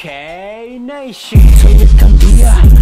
K Nation.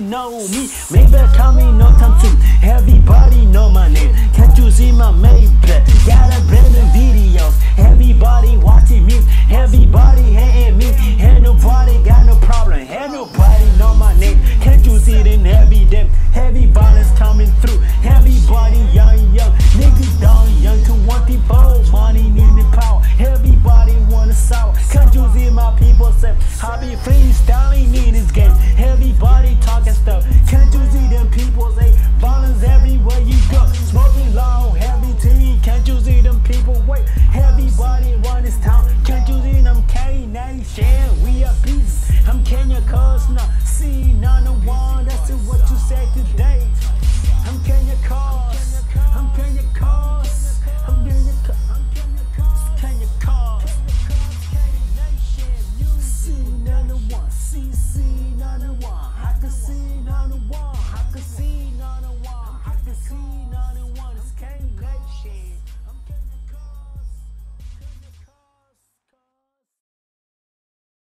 know me. Maybe call me no time to Everybody know share. We